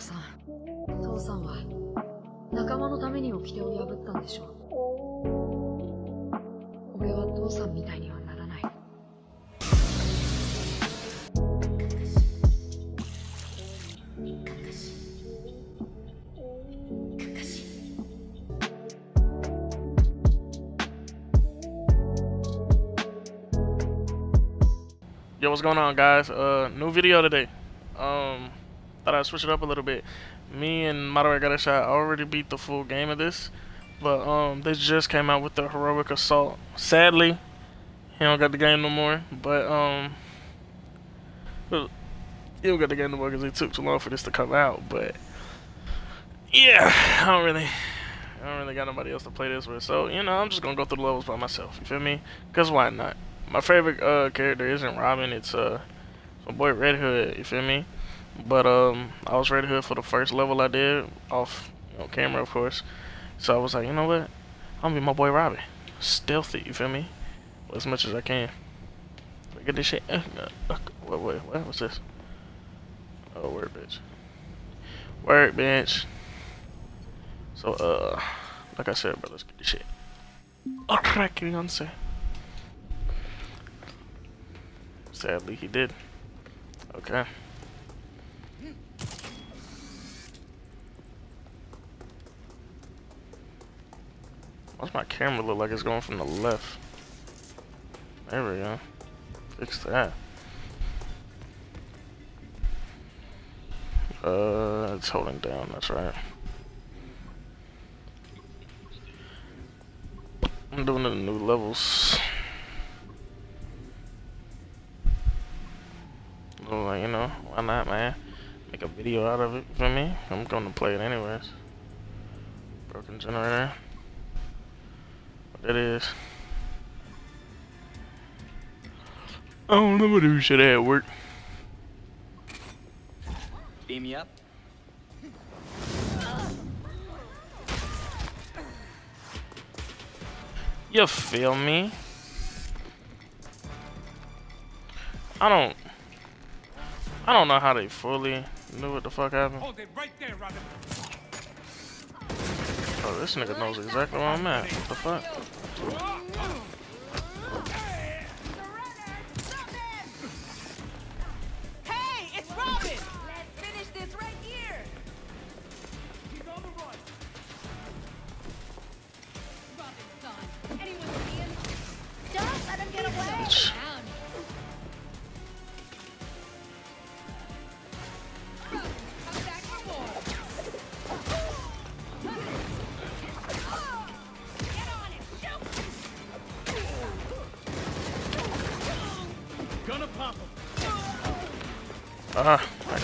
さん父さんは仲間のために掟を破ったんでしょ俺は父さんみたいにはならない Yo, what's going on, guys? Uh, new video today. Um, thought I'd switch it up a little bit. Me and Moderator got a shot. I already beat the full game of this, but um, they just came out with the heroic assault. Sadly, he don't got the game no more. But um, he don't got the game no more because it took too long for this to come out. But yeah, I don't really. I don't really got nobody else to play this with, so you know I'm just gonna go through the levels by myself. You feel me? Cause why not? my favorite uh, character isn't Robin. It's uh, my boy Red Hood. You feel me? But um, I was Red Hood for the first level I did off you know, camera, of course. So I was like, you know what? I'm gonna be my boy Robbie. Stealthy. You feel me? As much as I can. Look at this shit. Uh, uh, wait, wait, what? was this? Oh, word, bitch. Word, bitch. So uh, like I said, bro, let's get this shit. Alright, say. Sadly, he did. Okay. Why's my camera look like it's going from the left? There we go. Fix that. Uh, it's holding down, that's right. I'm doing the new levels. like, you know, why not, man? Make a video out of it for me. I'm gonna play it anyways. Broken generator. What that is. I don't know what do shit at work. Beam me up. You feel me? I don't I don't know how they fully knew what the fuck happened. Hold it right there, Robin. Oh, this nigga knows exactly where I'm at. What the fuck? Whoa!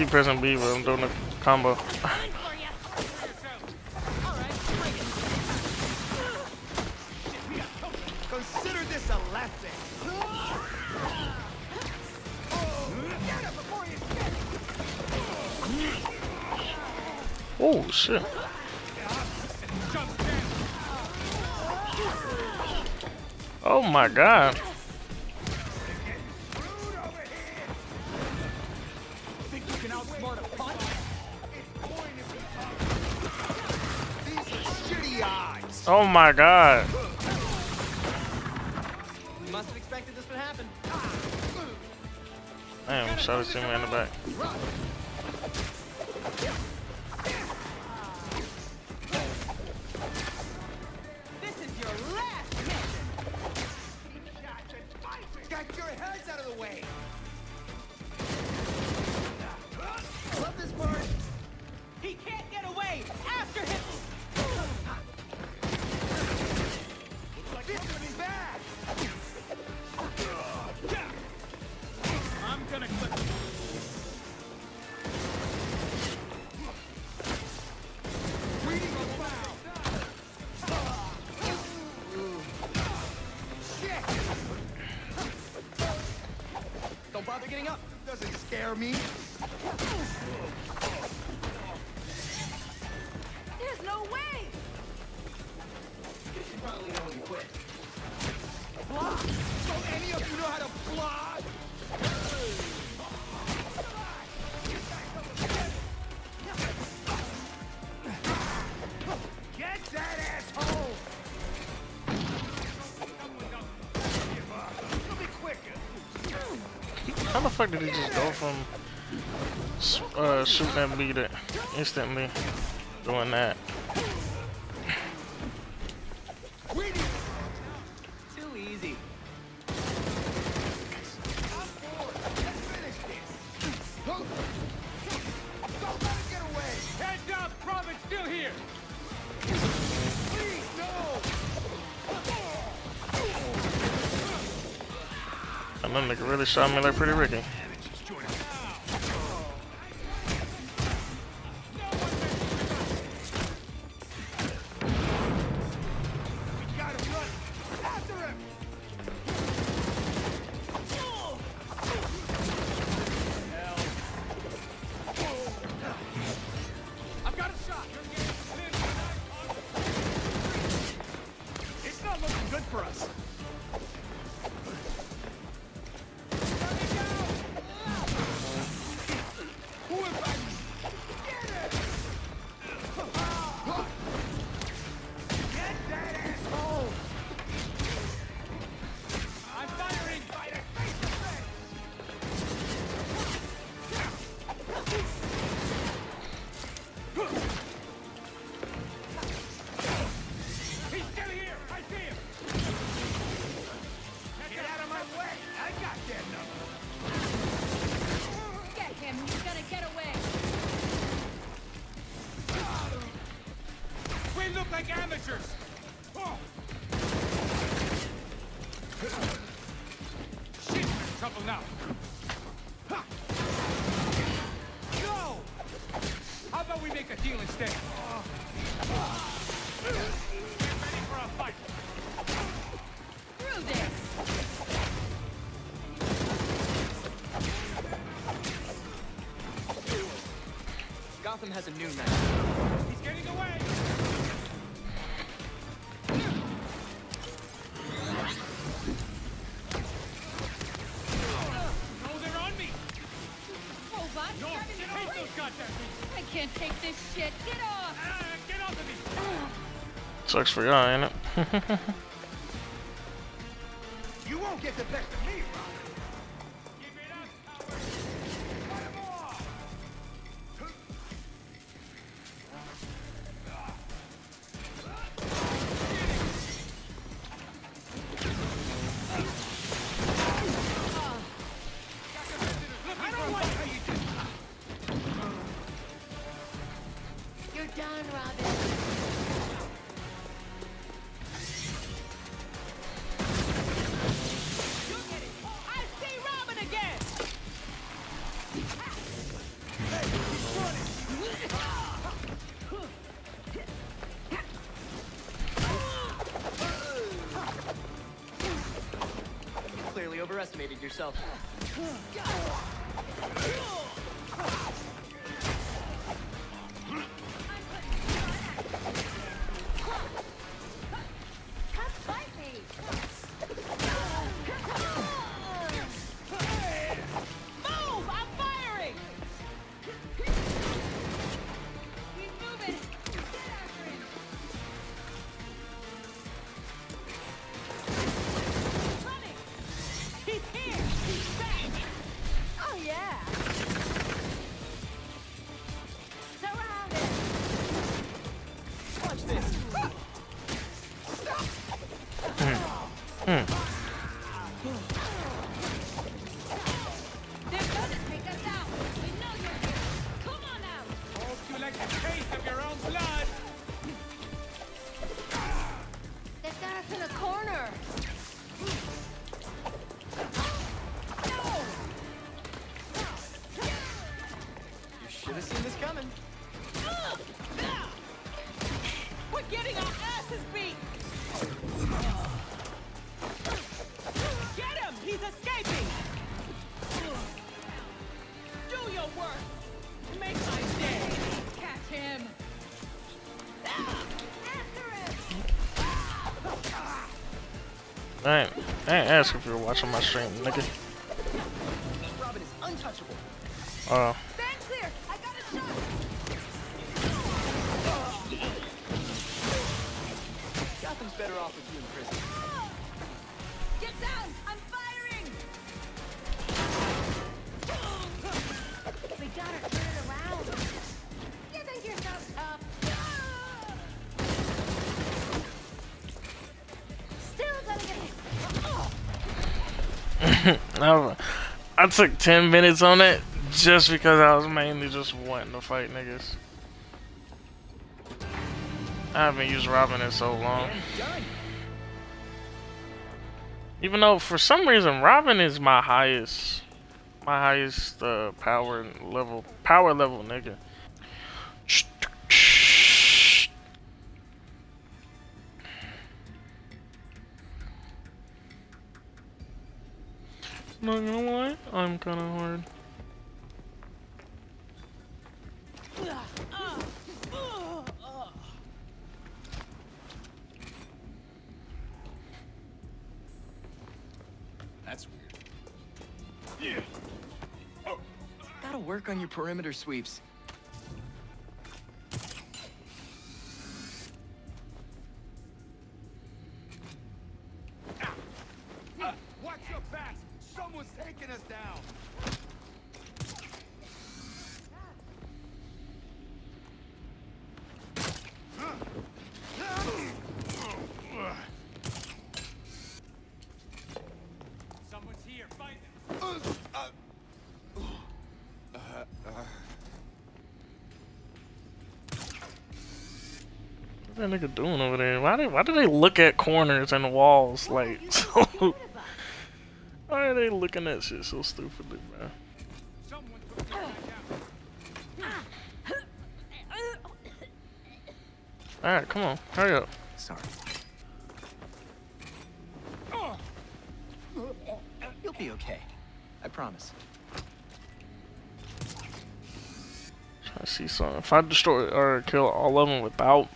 Keep pressing B, but I'm doing a combo. Coming for ya! Alright, bring it! Consider this a lesson. Get him before you Oh shit. Oh my god. My god. Must have expected this would happen. Damn, shot me in the back. This is your last mission! Get your heads out of the way. Scare me. There's no way! You probably know when quit. Block. So any of you know how to block? fuck did he just go from uh, shooting at me to instantly doing that? Still here! Please, no! And then they really shot me like Pretty Ricky. careful now. Go! How about we make a deal instead? Ready for a fight. Through this! Gotham has a new knight. can't take this shit. Get off! Ah, get off of me! Sucks for you, ain't it? you won't get the best of me, Rob. yourself. I ain't, I ain't ask if you're watching my stream, nigga. Oh. I, I took 10 minutes on it just because I was mainly just wanting to fight niggas. I haven't used Robin in so long. Even though for some reason Robin is my highest my highest uh, power level power level nigga. Not gonna lie, I'm kinda hard. That's weird. Gotta work on your perimeter sweeps. Them! What's that nigga doing over there? Why do why do they look at corners and walls like so? Why are they looking at shit so stupidly, bro? Someone took the guy down! All right, come on, hurry up. Sorry. You'll be okay. Promise. I see something. If I destroy or kill all of them without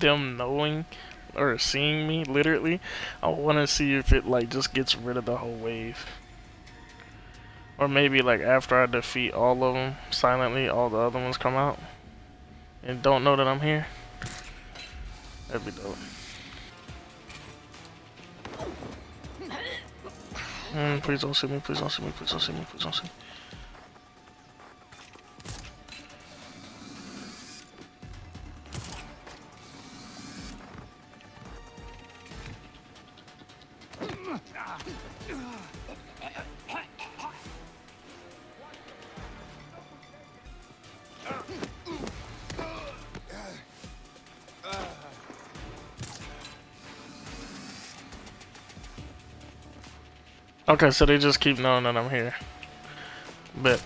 them knowing or seeing me, literally, I want to see if it like just gets rid of the whole wave. Or maybe like after I defeat all of them silently, all the other ones come out and don't know that I'm here. That'd be dope. Mm, please don't see me, please don't see me, please don't see me, Okay, so they just keep knowing that I'm here. But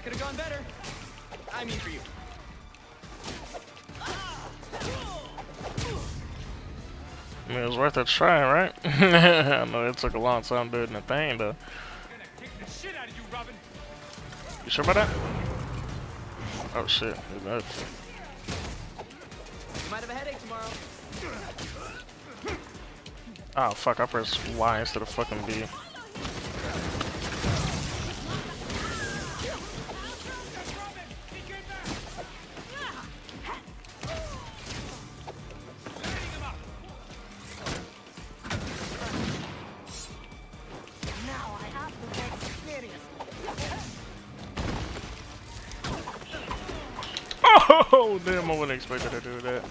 That could have gone better. I mean for you. I mean, it was worth a try, right? I know it took a long time doing the thing, though. The shit out you, sure about that? Oh shit. You might have a headache tomorrow. Oh fuck, I pressed Y instead of fucking B. Oh damn, I wouldn't expect her to do that.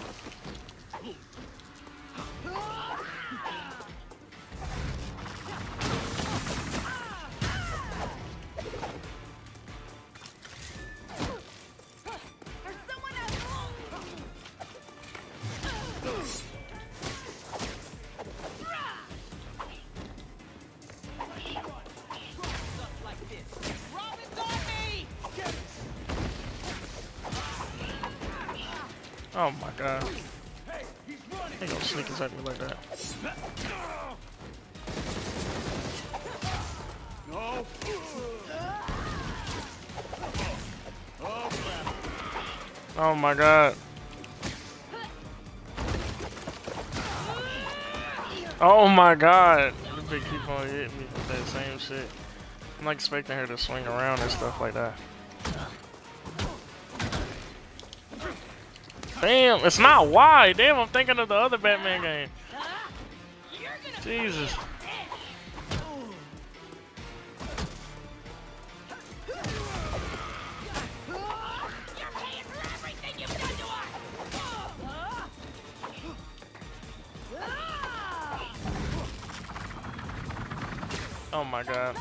Uh, Gonna sneak inside me like that. No! Oh. My god. Oh my god. They keep on hitting me with that same shit. I'm not expecting her to swing around and stuff like that. Damn, it's not wide. Damn, I'm thinking of the other Batman game. Jesus. Oh my god.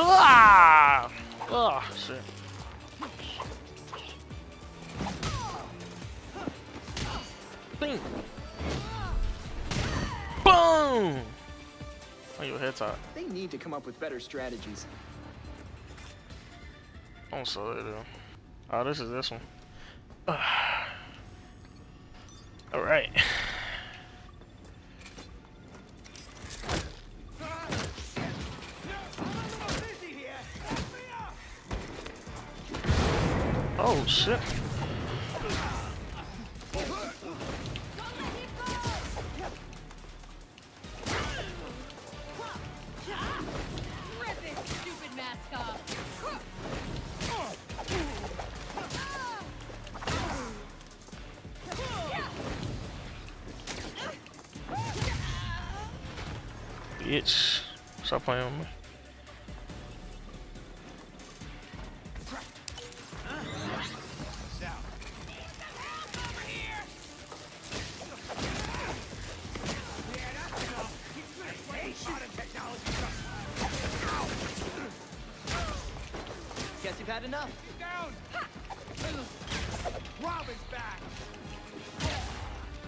Ah! Oh shit. Bing. Boom! Oh, your head's hot. They need to come up with better strategies. Oh, so they do. Oh, this is this one. Shit. Bitch. Stop playing with me. Had enough. Down! Robin's back!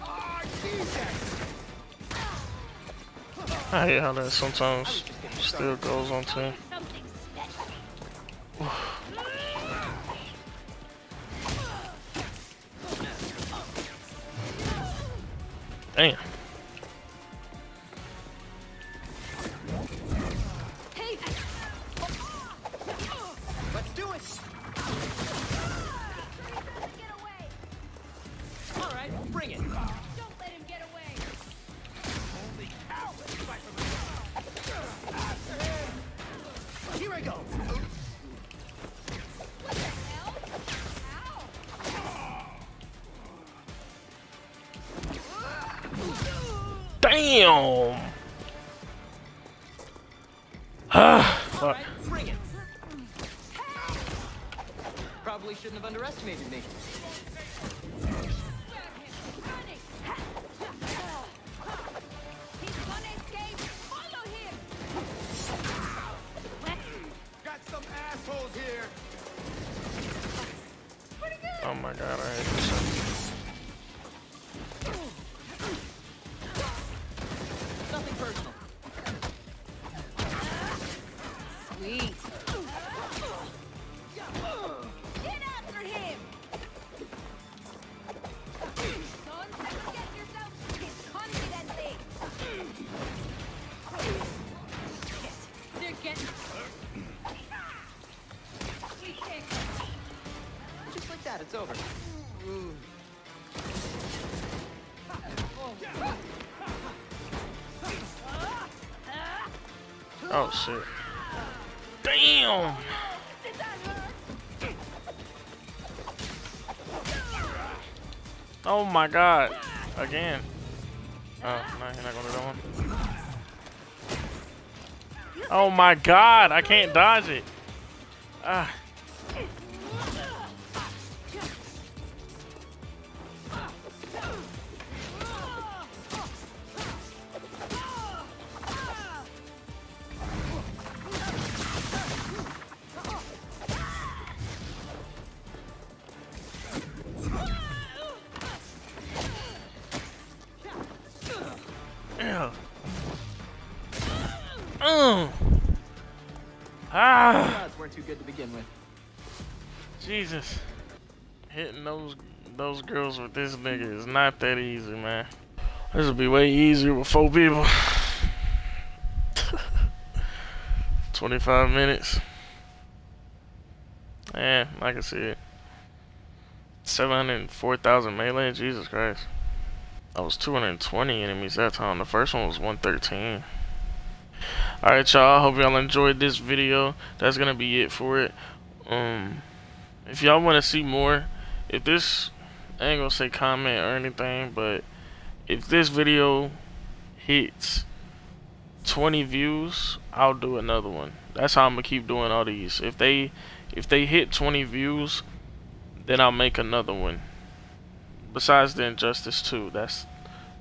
Oh, Jesus! I hate how that sometimes still goes on too. Yes. Oh my god, I hate this Oh shit. Damn. Did that hurt? Oh my god. Again. Oh, no, you're not gonna do that one. Oh my god, I can't dodge it. Ah. Ah. Weren't too good to begin with. Jesus. Hitting those those girls with this nigga is not that easy, man. This would be way easier with four people. 25 minutes. Yeah, I can see it. 704,000 melee. Jesus Christ. I was 220 enemies that time. The first one was 113. Alright y'all, hope y'all enjoyed this video. That's gonna be it for it. Um if y'all wanna see more, if this I ain't gonna say comment or anything, but if this video hits 20 views, I'll do another one. That's how I'm gonna keep doing all these. If they if they hit 20 views, then I'll make another one. Besides the Injustice 2, that's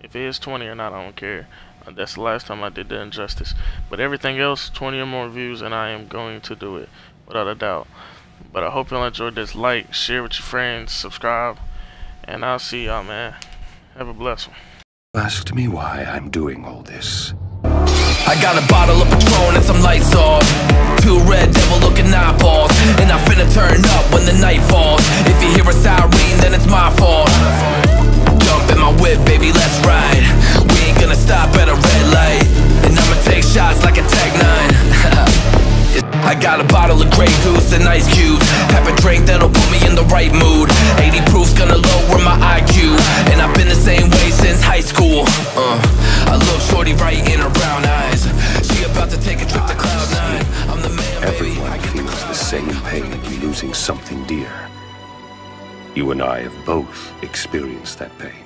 if it is 20 or not, I don't care. That's the last time I did the Injustice. But everything else, 20 or more views, and I am going to do it without a doubt. But I hope y'all enjoyed this. Like, share with your friends, subscribe, and I'll see y'all, man. Have a blessed one. Asked me why I'm doing all this. I got a bottle of Patron and some lights off Two red devil looking eyeballs And I finna turn up when the night falls If you hear a siren then it's my fault Jump in my whip baby let's ride We ain't gonna stop at a red light. And I'ma take shots like a Tech 9 I got a bottle of Grey Goose and ice cubes. Have a drink that'll put me in the right mood. 80 proof's gonna lower my IQ And I've been the same way since high school. Uh, I look shorty right in her brown eyes. She about to take a trip to Cloud Nine. I'm the man, baby. Everyone the feels the same pain in losing something dear. You and I have both experienced that pain.